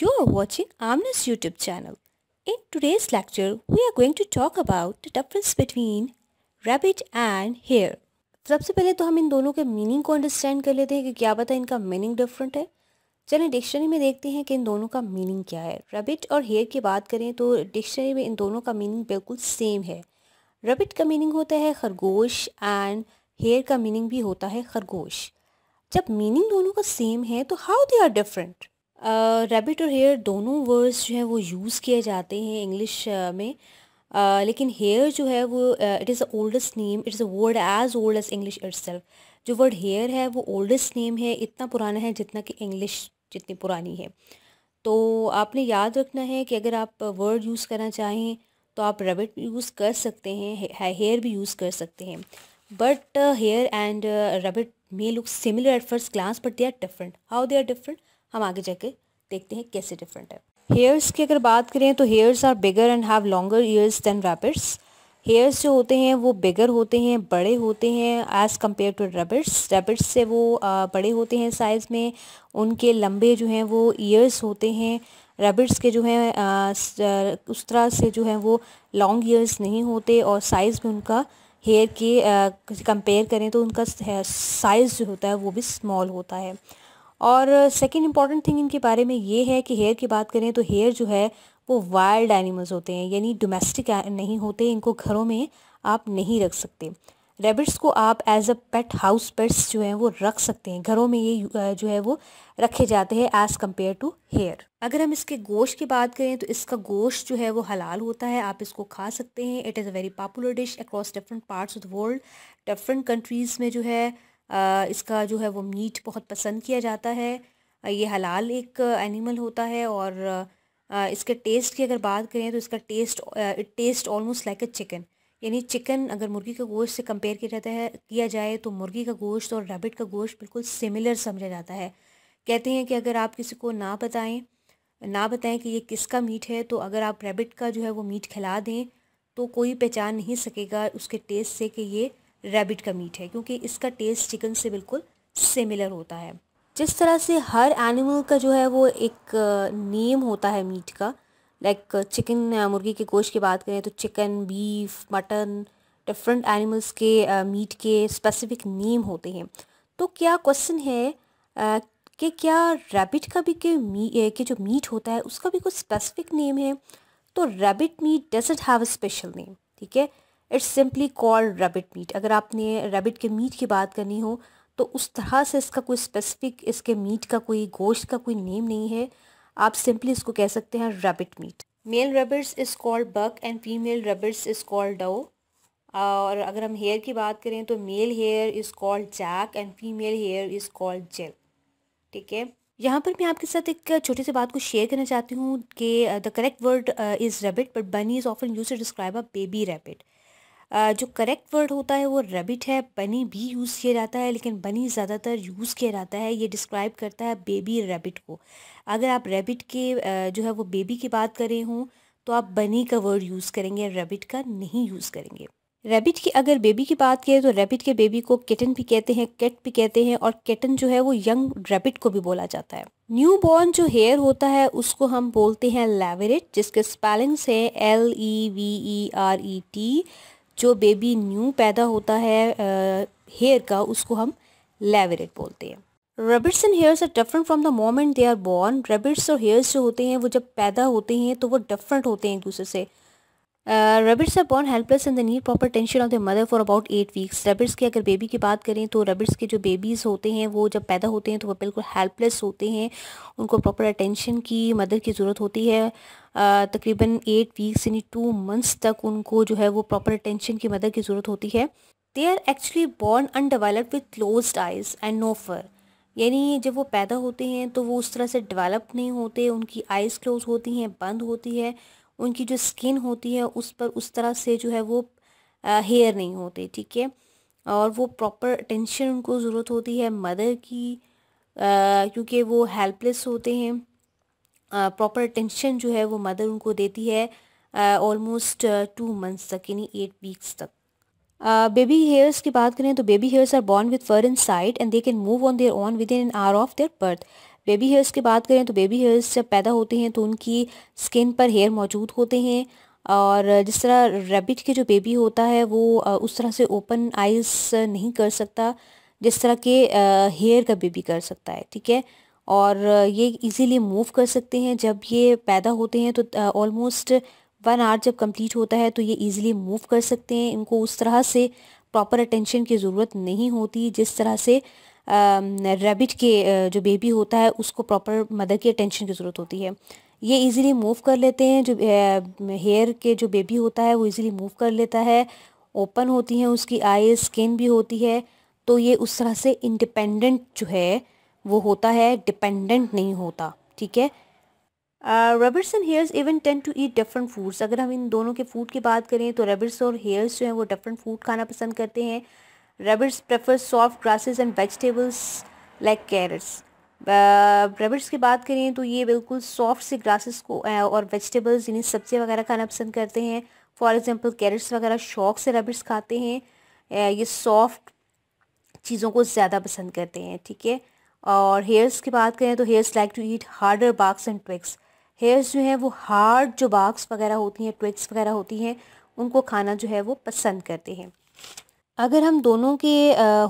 You are watching Amna's YouTube channel. In today's lecture, we are going to talk about the difference between rabbit and hare. सबसे पहले तो हम इन दोनों के meaning को understand कर लेते हैं कि क्या पता इनका मीनिंग डिफरेंट है। चलिए डिक्शनरी में देखते हैं कि इन दोनों का मीनिंग क्या है। रबिट और हेयर की बात करें तो डिक्शनरी में इन दोनों का मीनिंग बिल्कुल सेम है। रबिट का मीनिंग होता है खरगोश एंड हेयर का मीनिंग भी होता है खरगोश। जब मीनिंग दोनों का सेम है तो how they are different rabbit और हेयर दोनों वर्ड्स जो हैं वो यूज़ किए जाते हैं इंग्लिश में। Uh, लेकिन हेयर जो है वो it is the oldest name it is a word as old as English it जो वर्ड हेयर है वो ओल्डेस्ट नेम है इतना पुराना है जितना कि इंग्लिश जितनी पुरानी है। तो आपने याद रखना है कि अगर आप वर्ड यूज़ करना चाहें तो आप रबिट यूज़ कर सकते हैं हेयर भी यूज़ कर सकते हैं। But hare and rabbit may look similar at first glass but they are different how they are different हम आगे जाके देखते हैं कैसे डिफरेंट है। हेयर्स की अगर बात करें तो hares are bigger and have longer ears than rabbits hares जो होते हैं वो बिगर होते हैं, बड़े होते हैं as compare to rabbits rabbits से वो बड़े होते हैं साइज़ में. उनके लंबे जो हैं वो ईयर्स होते हैं. रैबिट्स के जो हैं उस तरह से जो हैं वो लॉन्ग ईयर्स नहीं होते और साइज़ में उनका हेयर के कंपेयर करें तो उनका साइज़ जो होता है वो भी स्मॉल होता है। और सेकेंड इंपॉर्टेंट थिंग इनके बारे में ये है कि हेयर की बात करें तो हेयर जो है, वो वाइल्ड एनिमल्स होते हैं, यानी डोमेस्टिक नहीं होते, इनको घरों में आप नहीं रख सकते। रेबिट्स को आप as a pet house pets जो हैं, वो रख सकते हैं। घरों में ये जो है वो रखे जाते हैं एज़ कंपेयर टू हेयर अगर हम इसके गोश्त की बात करें तो इसका गोश्त जो है, वो हलाल होता है। आप इसको खा सकते हैं। It is a very popular dish across different parts of the world different countries में जो है इसका जो है वो मीट बहुत पसंद किया जाता है। ये हलाल एक एनिमल होता है और इसके टेस्ट की अगर बात करें तो इसका taste it taste almost like a chicken यानी चिकन अगर मुर्गी का गोश्त से कंपेयर किया जाता है, किया जाए तो मुर्गी का गोश्त और रैबिट का गोश्त बिल्कुल सिमिलर समझा जाता है। कहते हैं कि अगर आप किसी को ना बताएँ ना बताएँ कि ये किसका मीट है तो अगर आप रैबिट का जो है वो मीट खिला दें तो कोई पहचान नहीं सकेगा उसके टेस्ट से कि ये रैबिट का मीट है, क्योंकि इसका टेस्ट चिकन से बिल्कुल सिमिलर होता है। जिस तरह से हर एनिमल का जो है वो एक नेम होता है मीट का लाइक चिकन मुर्गी के गोश्त की बात करें तो chicken beef mutton different animals के मीट के स्पेसिफिक नेम होते हैं। तो क्या क्वेश्चन है कि क्या रैबिट का भी के मी के जो मीट होता है उसका भी कोई स्पेसिफिक नेम है? तो rabbit meat doesn't have a special name ठीक है? It's simply called rabbit meat अगर आपने रैबिट के मीट की बात करनी हो तो उस तरह से इसका कोई स्पेसिफिक इसके मीट का कोई गोश्त का कोई नेम नहीं है। आप सिंपली इसको कह सकते हैं rabbit meat male rabbits is called buck and female rabbits is called doe और अगर हम हेयर की बात करें तो male hare is called jack and female hare is called jill ठीक है? यहाँ पर मैं आपके साथ एक छोटी सी बात को शेयर करना चाहती हूँ कि the correct word is rabbit but bunny is often used to describe a baby rabbit जो करेक्ट वर्ड होता है वो रेबिट है बनी भी यूज़ किया जाता है, लेकिन बनी ज़्यादातर यूज़ किया जाता है, ये डिस्क्राइब करता है बेबी रेबिट को। अगर आप रेबिट के जो है वो बेबी की बात करें हों तो आप बनी का वर्ड यूज़ करेंगे रेबिट का नहीं यूज़ करेंगे। रेबिट की अगर बेबी की बात करें तो रेबिट के बेबी को किटन भी कहते हैं केट भी कहते हैं, और किटन जो है वो यंग रेबिट को भी बोला जाता है। न्यू बॉर्न जो हेयर होता है, उसको हम बोलते हैं लेवरेट जिसके स्पेलिंग्स है L E V E R E T जो बेबी न्यू पैदा होता है हेयर का, उसको हम लेवरेट बोलते हैं। Rabbits and hares are different from the moment they are born rabbits और हेयर्स जो होते हैं, वो जब पैदा होते हैं तो वो डिफरेंट होते हैं एक दूसरे से। Rabbits are born helpless in the need proper tension of the mother for about eight weeks rabbits की अगर बेबी की बात करें तो रबिट्स के जो बेबीज़ होते हैं, वो जब पैदा होते हैं तो वो बिल्कुल हेल्पलेस होते हैं। उनको प्रॉपर अटेंशन की मदर की ज़रूरत होती है। तकरीबन एट वीक्स यानी टू मंथ्स तक उनको जो है वो प्रॉपर अटेंशन की मदर की ज़रूरत होती है। They are actually born undeveloped with close eyes and no fur यानी जब वो पैदा होते हैं तो वो उस तरह से डेवलप नहीं होते, उनकी आइज़ क्लोज होती हैं, बंद होती है। उनकी जो स्किन होती है, उस पर, उस तरह से जो है वो हेयर नहीं होते, ठीक है? और वो प्रॉपर अटेंशन उनको ज़रूरत होती है मदर की क्योंकि वो हेल्पलेस होते हैं। प्रॉपर अटेंशन जो है वो मदर उनको देती है ऑलमोस्ट टू मंथ्स तक, यानी एट वीक्स तक। बेबी हेयर्स की बात करें तो baby hares are born with fur in side and they can move on their on within hour of their birth baby hares की बात करें तो बेबी हेयर्स जब पैदा होते हैं तो उनकी स्किन पर हेयर मौजूद होते हैं और जिस तरह रेबिट के जो बेबी होता है वो उस तरह से ओपन आइज़ नहीं कर सकता, जिस तरह के हेयर का बेबी कर सकता है, ठीक है? और ये इजीली मूव कर सकते हैं जब ये पैदा होते हैं तो ऑलमोस्ट वन आवर जब कंप्लीट होता है तो ये इजीली मूव कर सकते हैं। इनको उस तरह से प्रॉपर अटेंशन की ज़रूरत नहीं होती, जिस तरह से रेबिट के जो बेबी होता है, उसको प्रॉपर मदर की अटेंशन की ज़रूरत होती है। ये इजीली मूव कर लेते हैं, जो हेयर के जो बेबी होता है, वो इजीली मूव कर लेता है। ओपन होती हैं उसकी आई स्किन भी होती है। तो ये उस तरह से इंडिपेंडेंट जो है, वो होता है डिपेंडेंट नहीं होता, ठीक है? Rabbits and hares even tend to eat different foods अगर हम इन दोनों के फ़ूड की बात करें तो रबर्स और हेयर्स जो हैं, वो डिफरेंट फ़ूड खाना पसंद करते हैं। Rabbits prefer soft grasses and vegetables like carrots rabbits की बात करें तो ये बिल्कुल सॉफ्ट से ग्रासेस को और वेजिटेबल्स यानी सब्ज़ियाँ वगैरह खाना पसंद करते हैं। फॉर एग्ज़ाम्पल कैरेट्स वगैरह शौक से रबर्स खाते हैं। ये सॉफ्ट चीज़ों को ज़्यादा पसंद करते हैं, ठीक है? और हेयर्स की बात करें तो hares like to eat harder barks and twigs hares जो हैं वो हार्ड जो बाक्स वगैरह होती हैं ट्विक्स वगैरह होती हैं, उनको खाना जो है वो पसंद करते हैं। अगर हम दोनों के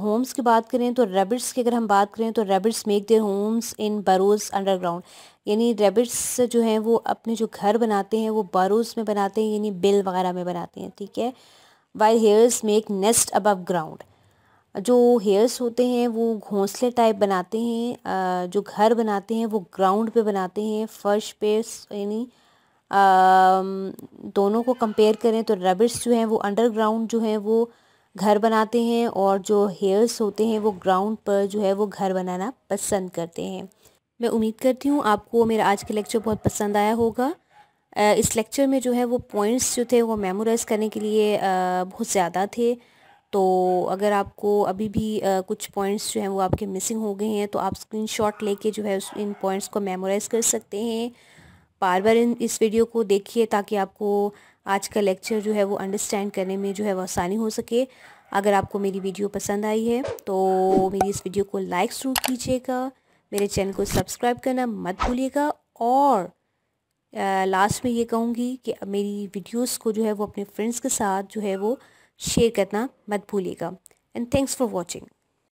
होम्स की बात करें तो रेबिट्स की अगर हम बात करें तो rabbits make their homes in burrows underground यानी रेबिट्स जो हैं वो अपने जो घर बनाते हैं वो बरोज़ में बनाते हैं, यानी बिल वगैरह में बनाते हैं, ठीक है? While hares make nest above ground जो हेयर्स होते हैं वो घोंसले टाइप बनाते हैं जो घर बनाते हैं वो ग्राउंड पे बनाते हैं, फर्श पे यानी दोनों को कंपेयर करें तो रबिट्स जो हैं वो अंडरग्राउंड जो हैं वो घर बनाते हैं और जो हेयर्स होते हैं, वो ग्राउंड पर जो है वो घर बनाना पसंद करते हैं। मैं उम्मीद करती हूँ आपको मेरा आज का लेक्चर बहुत पसंद आया होगा। इस लेक्चर में जो है वो पॉइंट्स जो थे वो मेमोराइज़ करने के लिए बहुत ज़्यादा थे। तो अगर आपको अभी भी कुछ पॉइंट्स जो हैं वो आपके मिसिंग हो गए हैं तो आप स्क्रीनशॉट लेके जो है इन पॉइंट्स को मेमोराइज़ कर सकते हैं। बार बार इन, इस वीडियो को देखिए ताकि आपको आज का लेक्चर जो है वो अंडरस्टैंड करने में जो है वो आसानी हो सके। अगर आपको मेरी वीडियो पसंद आई है तो मेरी इस वीडियो को लाइक ज़रूर कीजिएगा। मेरे चैनल को सब्सक्राइब करना मत भूलिएगा और लास्ट में ये कहूँगी कि मेरी वीडियोस को जो है वो अपने फ्रेंड्स के साथ जो है वो शेयर करना मत भूलिएगा। And thanks for watching